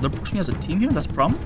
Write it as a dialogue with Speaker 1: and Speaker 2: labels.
Speaker 1: They're pushing as a team here. That's a problem.